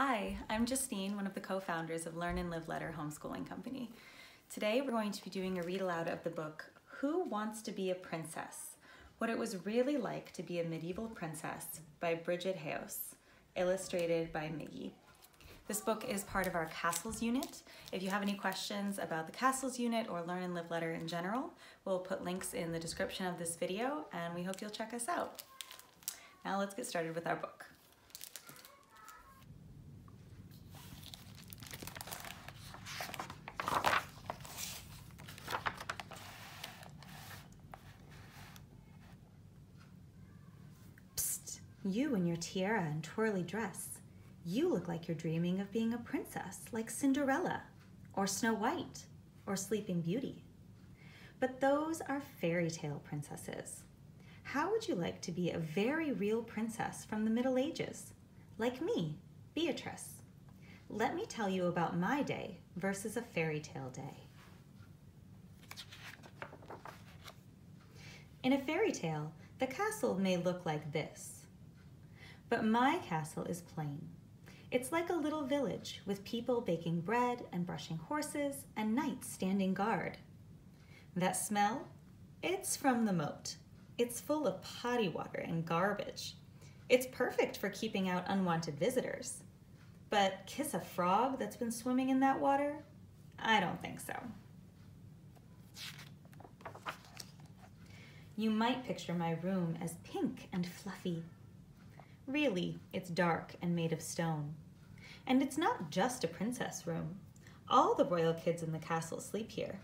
Hi, I'm Justine, one of the co-founders of Learn and Live Letter Homeschooling Company. Today we're going to be doing a read aloud of the book Who Wants to Be a Princess? What It Was Really Like to Be a Medieval Princess by Bridget Heos, illustrated by Migy. This book is part of our Castles unit. If you have any questions about the Castles unit or Learn and Live Letter in general, we'll put links in the description of this video and we hope you'll check us out. Now let's get started with our book. You in your tiara and twirly dress. You look like you're dreaming of being a princess like Cinderella or Snow White or Sleeping Beauty. But those are fairy tale princesses. How would you like to be a very real princess from the Middle Ages? Like me, Beatrice. Let me tell you about my day versus a fairy tale day. In a fairy tale, the castle may look like this. But my castle is plain. It's like a little village with people baking bread and brushing horses and knights standing guard. That smell? It's from the moat. It's full of potty water and garbage. It's perfect for keeping out unwanted visitors. But kiss a frog that's been swimming in that water? I don't think so. You might picture my room as pink and fluffy Really, it's dark and made of stone. And it's not just a princess room. All the royal kids in the castle sleep here.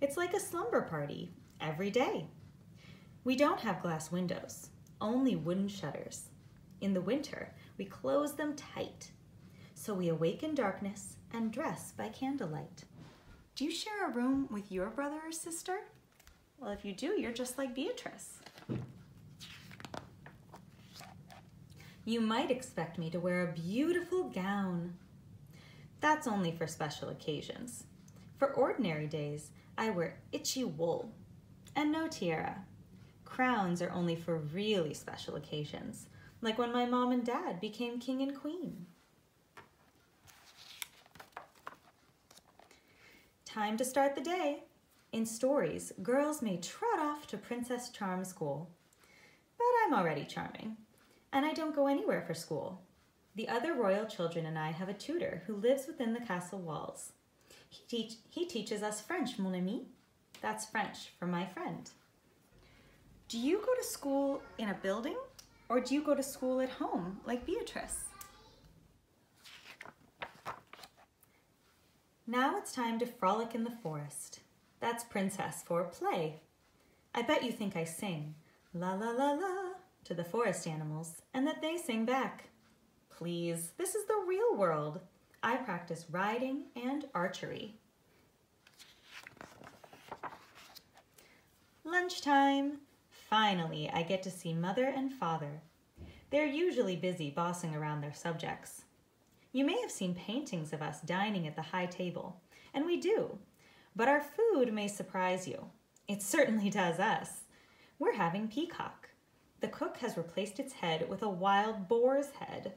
It's like a slumber party every day. We don't have glass windows, only wooden shutters. In the winter, we close them tight. So we awake in darkness and dress by candlelight. Do you share a room with your brother or sister? Well, if you do, you're just like Beatrice. You might expect me to wear a beautiful gown. That's only for special occasions. For ordinary days, I wear itchy wool and no tiara. Crowns are only for really special occasions, like when my mom and dad became king and queen. Time to start the day. In stories, girls may trot off to Princess Charm School, but I'm already charming and I don't go anywhere for school. The other royal children and I have a tutor who lives within the castle walls. He, teach, he teaches us French, mon ami. That's French for my friend. Do you go to school in a building or do you go to school at home like Beatrice? Now it's time to frolic in the forest. That's princess for play. I bet you think I sing la la la la to the forest animals and that they sing back. Please, this is the real world. I practice riding and archery. Lunchtime. Finally, I get to see mother and father. They're usually busy bossing around their subjects. You may have seen paintings of us dining at the high table, and we do, but our food may surprise you. It certainly does us. We're having peacock. The cook has replaced its head with a wild boar's head.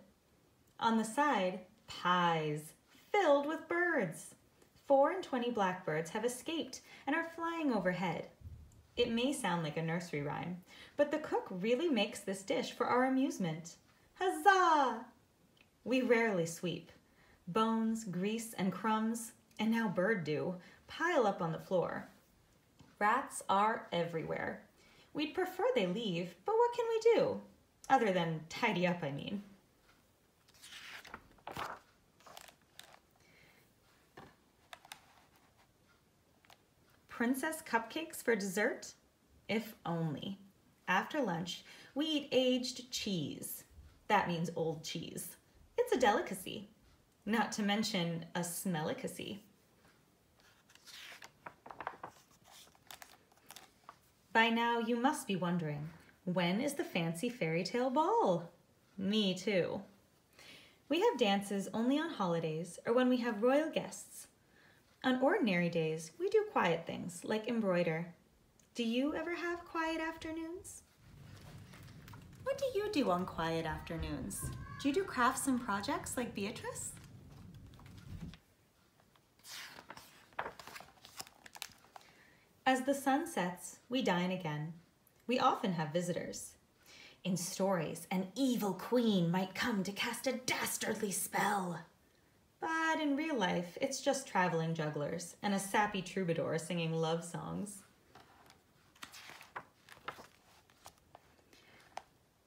On the side, pies filled with birds. Four and twenty blackbirds have escaped and are flying overhead. It may sound like a nursery rhyme, but the cook really makes this dish for our amusement. Huzzah! We rarely sweep. Bones, grease, and crumbs, and now bird dew, pile up on the floor. Rats are everywhere. We'd prefer they leave, but what can we do? Other than tidy up, I mean. Princess cupcakes for dessert? If only. After lunch, we eat aged cheese. That means old cheese. It's a delicacy, not to mention a smellicacy. By now, you must be wondering, when is the fancy fairy tale ball? Me too. We have dances only on holidays or when we have royal guests. On ordinary days, we do quiet things like embroider. Do you ever have quiet afternoons? What do you do on quiet afternoons? Do you do crafts and projects like Beatrice? As the sun sets, we dine again. We often have visitors. In stories, an evil queen might come to cast a dastardly spell. But in real life, it's just traveling jugglers and a sappy troubadour singing love songs.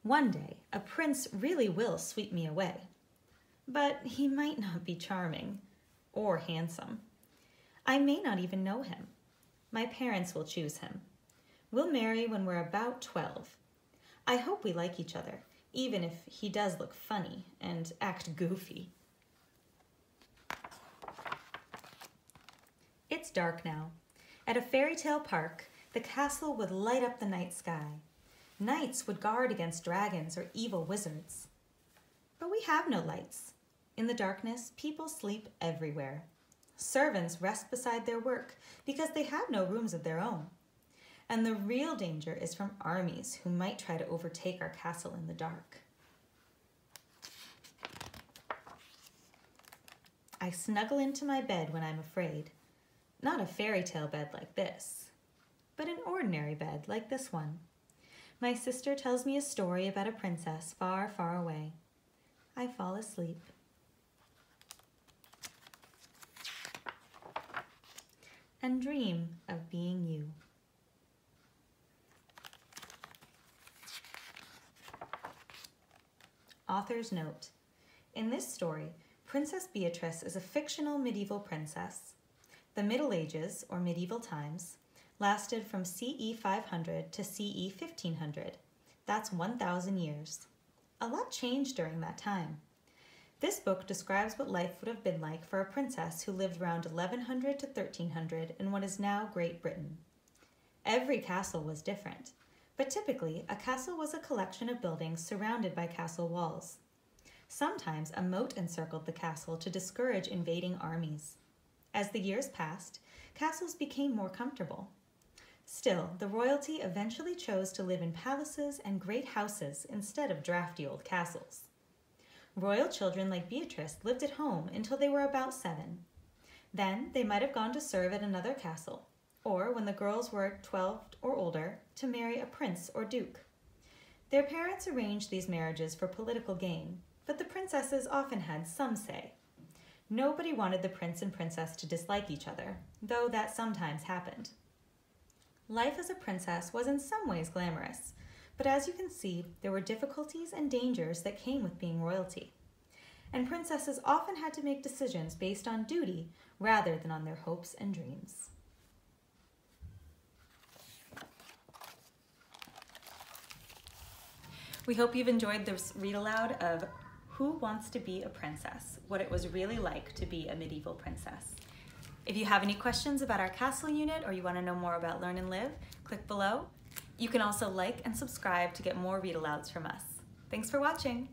One day, a prince really will sweep me away. But he might not be charming or handsome. I may not even know him. My parents will choose him. We'll marry when we're about 12. I hope we like each other, even if he does look funny and act goofy. It's dark now. At a fairy tale park, the castle would light up the night sky. Knights would guard against dragons or evil wizards. But we have no lights. In the darkness, people sleep everywhere. Servants rest beside their work because they have no rooms of their own. And the real danger is from armies who might try to overtake our castle in the dark. I snuggle into my bed when I'm afraid. Not a fairy tale bed like this, but an ordinary bed like this one. My sister tells me a story about a princess far, far away. I fall asleep. And dream of being you. Author's note. In this story, Princess Beatrice is a fictional medieval princess. The Middle Ages, or medieval times, lasted from CE 500 to CE 1500. That's 1,000 years. A lot changed during that time. This book describes what life would have been like for a princess who lived around 1100 to 1300 in what is now Great Britain. Every castle was different, but typically a castle was a collection of buildings surrounded by castle walls. Sometimes a moat encircled the castle to discourage invading armies. As the years passed, castles became more comfortable. Still, the royalty eventually chose to live in palaces and great houses instead of drafty old castles. Royal children like Beatrice lived at home until they were about seven. Then they might have gone to serve at another castle, or when the girls were 12 or older, to marry a prince or duke. Their parents arranged these marriages for political gain, but the princesses often had some say. Nobody wanted the prince and princess to dislike each other, though that sometimes happened. Life as a princess was in some ways glamorous, but as you can see, there were difficulties and dangers that came with being royalty. And princesses often had to make decisions based on duty rather than on their hopes and dreams. We hope you've enjoyed this read aloud of Who Wants to Be a Princess? What it was really like to be a medieval princess. If you have any questions about our castle unit or you want to know more about Learn and Live, click below. You can also like and subscribe to get more read alouds from us. Thanks for watching.